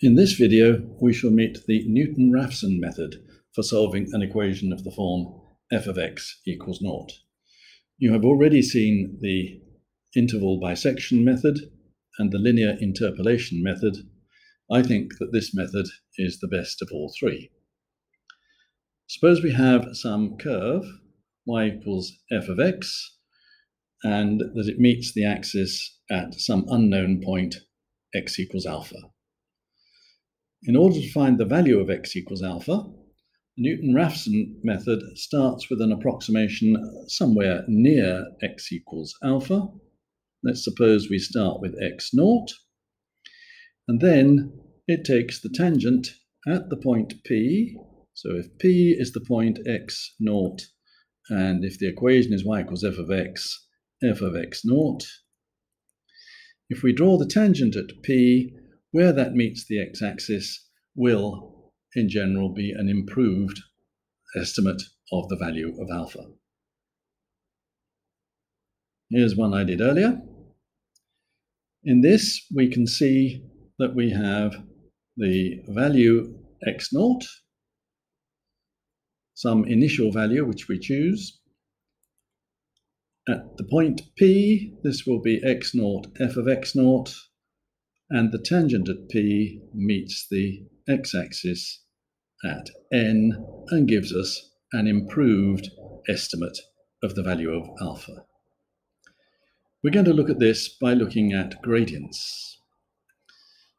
In this video, we shall meet the Newton-Raphson method for solving an equation of the form f of x equals naught. You have already seen the interval bisection method and the linear interpolation method. I think that this method is the best of all three. Suppose we have some curve, y equals f of x, and that it meets the axis at some unknown point, x equals alpha. In order to find the value of x equals alpha, the Newton-Raphson method starts with an approximation somewhere near x equals alpha. Let's suppose we start with x naught, and then it takes the tangent at the point P. So if P is the point x naught, and if the equation is y equals f of x, f of x naught. If we draw the tangent at P, where that meets the x-axis will, in general, be an improved estimate of the value of alpha. Here's one I did earlier. In this, we can see that we have the value x naught, some initial value which we choose, at the point P, this will be x naught f of x naught, and the tangent at P meets the x-axis at n and gives us an improved estimate of the value of alpha. We're going to look at this by looking at gradients.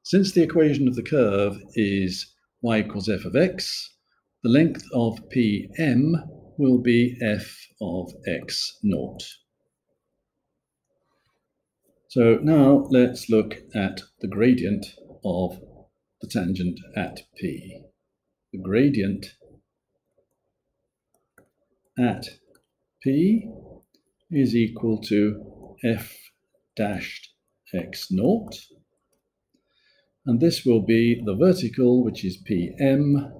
Since the equation of the curve is y equals f of x, the length of Pm will be f of x naught. So now let's look at the gradient of the tangent at P. The gradient at P is equal to f dashed x naught. And this will be the vertical, which is Pm,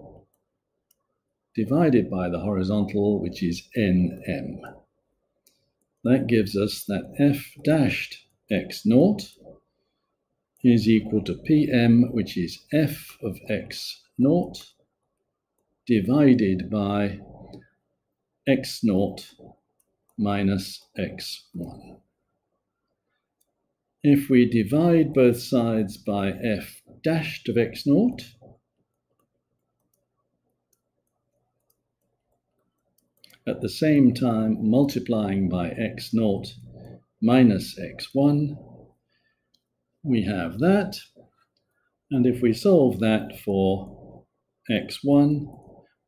divided by the horizontal, which is nm. That gives us that f dashed x naught is equal to pm, which is f of x naught, divided by x naught minus x1. If we divide both sides by f dashed of x naught, at the same time multiplying by x naught minus x1. We have that. And if we solve that for x1,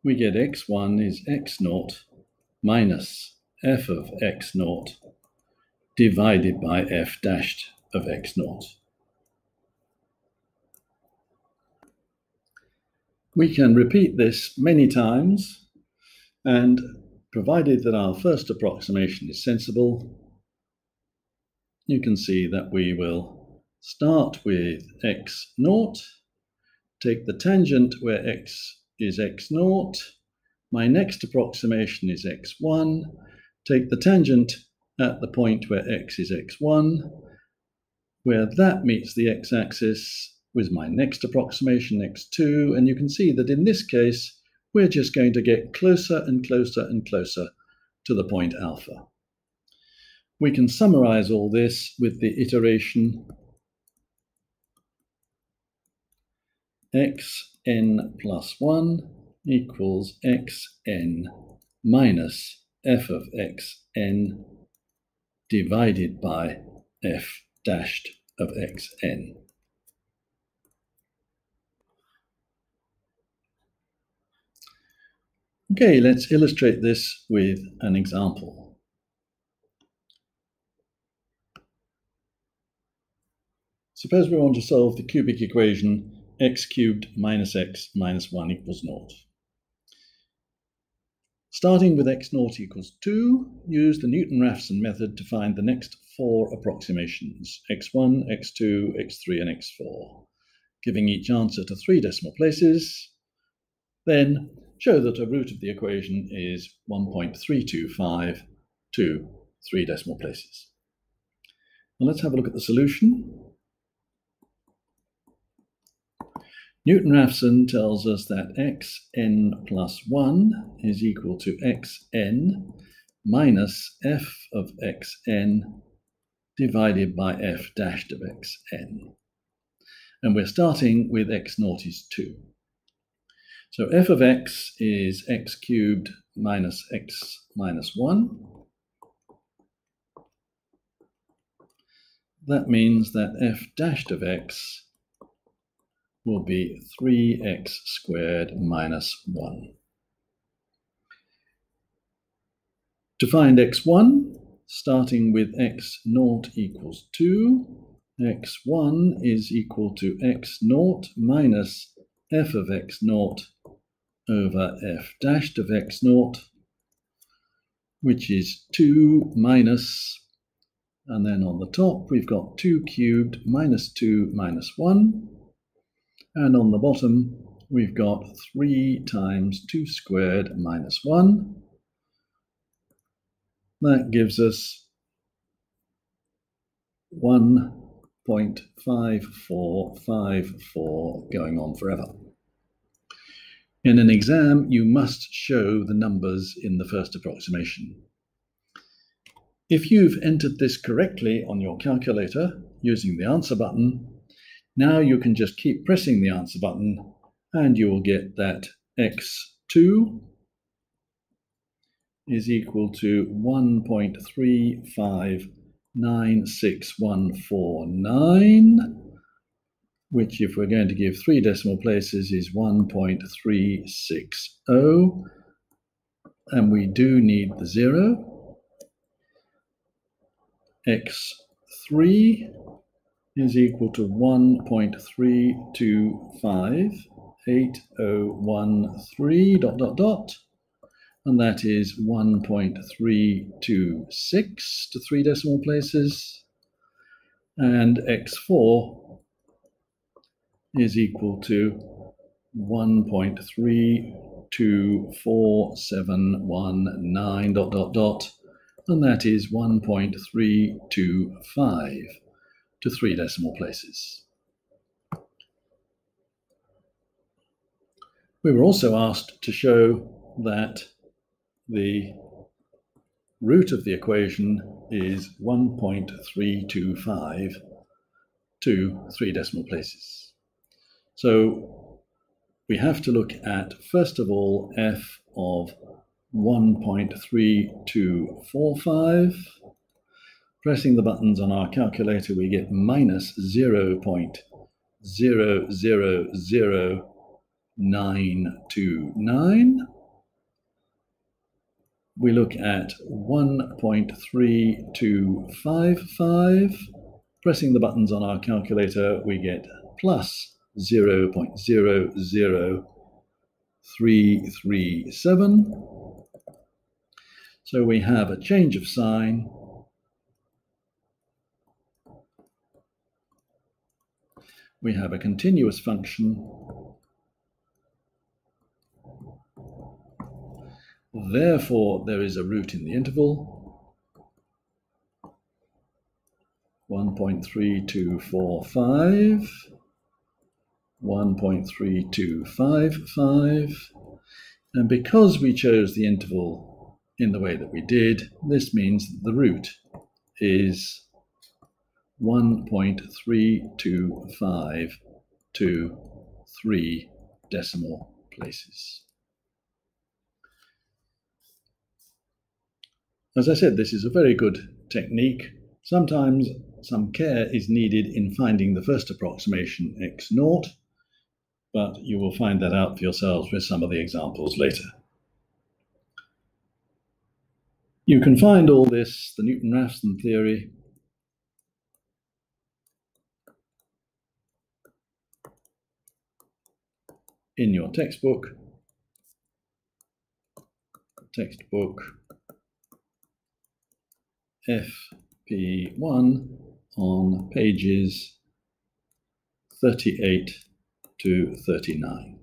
we get x1 is x0 minus f of x0 divided by f dashed of x0. We can repeat this many times and Provided that our first approximation is sensible, you can see that we will start with x naught, take the tangent where x is x naught, my next approximation is x1, take the tangent at the point where x is x1, where that meets the x-axis with my next approximation x2, and you can see that in this case, we're just going to get closer and closer and closer to the point alpha. We can summarize all this with the iteration xn plus 1 equals xn minus f of xn divided by f dashed of xn. Okay, let's illustrate this with an example. Suppose we want to solve the cubic equation x cubed minus x minus 1 equals naught. Starting with x naught equals 2, use the Newton-Raphson method to find the next four approximations, x1, x2, x3, and x4, giving each answer to three decimal places. Then show that a root of the equation is 1.325 to three decimal places. Now let's have a look at the solution. Newton-Raphson tells us that xn plus 1 is equal to xn minus f of xn divided by f dashed of xn. And we're starting with x naught is 2. So f of x is x cubed minus x minus 1. That means that f dashed of x will be 3x squared minus 1. To find x1, starting with x naught equals 2, x1 is equal to x naught minus f of x naught over f dashed of x naught, which is 2 minus, and then on the top we've got 2 cubed minus 2 minus 1, and on the bottom, we've got 3 times 2 squared minus 1. That gives us 1.5454 going on forever. In an exam, you must show the numbers in the first approximation. If you've entered this correctly on your calculator using the answer button, now you can just keep pressing the answer button and you will get that x2 is equal to 1.3596149, which if we're going to give three decimal places is 1.360. And we do need the zero. x3 is equal to 1.3258013 dot dot dot. And that is 1.326 to three decimal places. And x4 is equal to 1.324719 dot dot dot. And that is 1.325 to three decimal places. We were also asked to show that the root of the equation is 1.325 to three decimal places. So we have to look at, first of all, f of 1.3245 Pressing the buttons on our calculator, we get minus 0.000929. We look at 1.3255. Pressing the buttons on our calculator, we get plus 0.00337. So we have a change of sign we have a continuous function. Therefore, there is a root in the interval. 1.3245, 1.3255, and because we chose the interval in the way that we did, this means that the root is 1.325 to three decimal places. As I said, this is a very good technique. Sometimes some care is needed in finding the first approximation x naught, but you will find that out for yourselves with some of the examples later. You can find all this, the Newton-Raphson theory, in your textbook, textbook FP1 on pages 38 to 39.